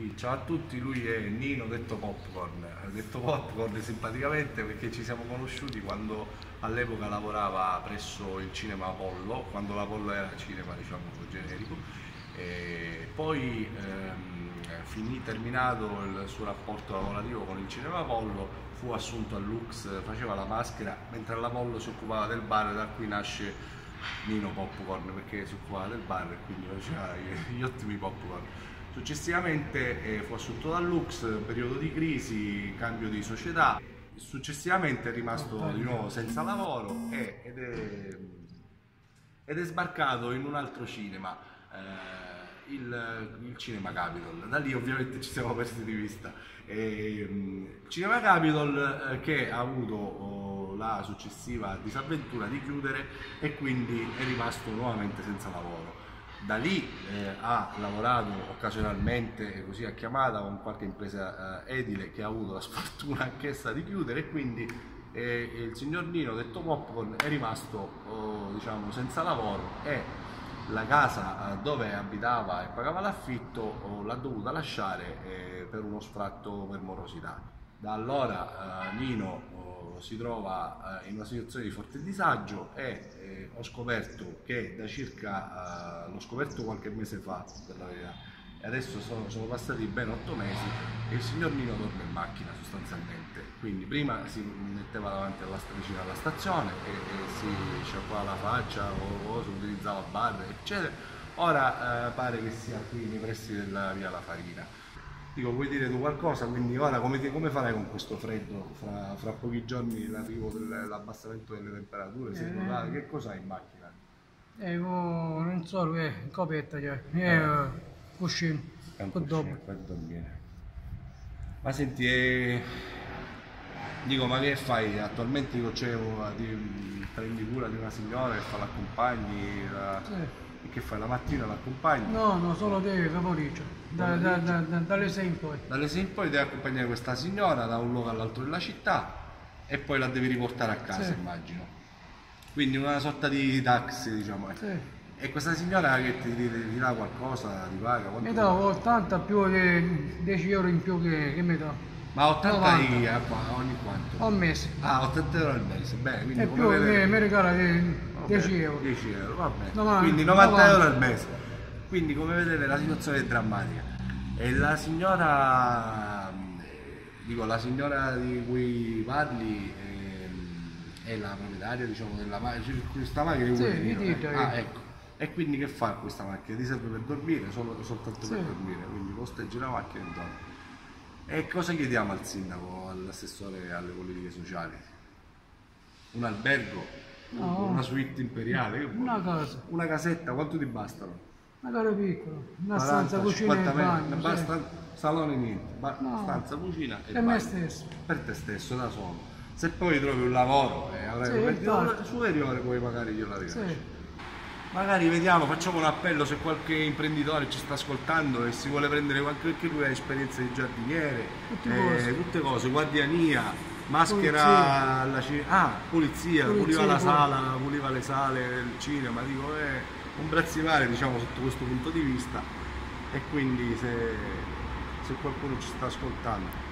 Sì, ciao a tutti, lui è Nino detto Popcorn, detto Popcorn simpaticamente perché ci siamo conosciuti quando all'epoca lavorava presso il cinema Apollo, quando l'Apollo era cinema diciamo generico, e poi ehm, finì, terminato il suo rapporto lavorativo con il cinema Apollo fu assunto a Lux, faceva la maschera, mentre all'Apollo si occupava del bar, da qui nasce Nino Popcorn perché si occupava del bar e quindi faceva gli ottimi popcorn. Successivamente eh, fu assunto da Lux, periodo di crisi, cambio di società, successivamente è rimasto di nuovo senza lavoro e, ed, è, ed, è, sbarcato in un altro cinema, eh, il, il, Cinema Capitol. Da lì ovviamente ci siamo persi di vista. E, um, Cinema Capitol eh, che ha avuto oh, la successiva disavventura di chiudere e quindi è rimasto nuovamente senza lavoro da lì eh, ha lavorato occasionalmente così a chiamata con qualche impresa eh, edile che ha avuto la sfortuna anch'essa di chiudere e quindi eh, il signor Nino detto Popcorn è rimasto oh, diciamo senza lavoro e la casa eh, dove abitava e pagava l'affitto oh, l'ha dovuta lasciare eh, per uno sfratto per morosità. Da allora eh, Nino oh, si trova in una situazione di forte disagio e ho scoperto che da circa, uh, l'ho scoperto qualche mese fa per la verità, e adesso sono, sono, passati ben otto mesi e il signor Nino torna in macchina sostanzialmente. Quindi prima si metteva davanti alla, vicino alla stazione e, e si sciacquava la faccia o, o si utilizzava bar, eccetera. Ora uh, pare che sia qui nei pressi della via La Farina Dico, vuoi dire tu qualcosa? Quindi ora come, come farai con questo freddo? Fra, fra pochi giorni l'arrivo dell'abbassamento delle temperature? Eh. Che cosa hai in macchina? Eh, oh, non so, eh, copetta, cioè, eh, ah. cuscino, un dopo. Per dormire. Ma senti, eh, dico, ma che fai? Attualmente io c'è, prendi cura di una signora che fa l'accompagni? La... Sì e che fai? La mattina l'accompagni? No, no, solo te pomeriggio, da, da, da, da, dalle 6 in poi. Dalle 6 in poi devi accompagnare questa signora da un luogo all'altro della città e poi la devi riportare a casa, sì. immagino. Quindi una sorta di taxi, diciamo. Sì. E questa signora che ti, ti, ti dà qualcosa, ti paga? Mi dà 80 più di 10 euro in più che, che mi dà. Ma 80 i, ogni quanto? Al mese. Ah, 80 euro al mese, bene. Quindi e più vedere... mi, mi regala 10 euro. 10 euro, va bene. 90, quindi 90, 90 euro al mese. Quindi come vedete la situazione è drammatica. E la signora, dico, la signora di cui parli è, è la proprietaria diciamo della macchina, questa macchina sì, mi dite, Ah, ecco. E quindi che fa questa macchina? Ti serve per dormire, solo, soltanto sì. per dormire, quindi posteggi la macchina e dormi. E cosa chiediamo al sindaco, all'assessore alle politiche sociali? Un albergo? No. Una suite imperiale? Una casa. Una casetta, quanto ti bastano? Una casa piccola, una 40, stanza, cucina e bagno. Basta, sì. salone niente, ba- no. stanza, cucina e per bagno. me stesso. Per te stesso, da solo. Se poi trovi un lavoro e avrai sì, un superiore, poi magari glielo rilasci. Sì. Magari vediamo, facciamo un appello se qualche imprenditore ci sta ascoltando e si vuole prendere qualche perché lui ha esperienza di giardiniere, tutte, eh, cose. tutte cose, guardiania, maschera pulizia. alla ah, pulizia, pulizia puliva la sala, puliva le sale del cinema, dico è eh, un brazzimare diciamo sotto questo punto di vista e quindi se, se qualcuno ci sta ascoltando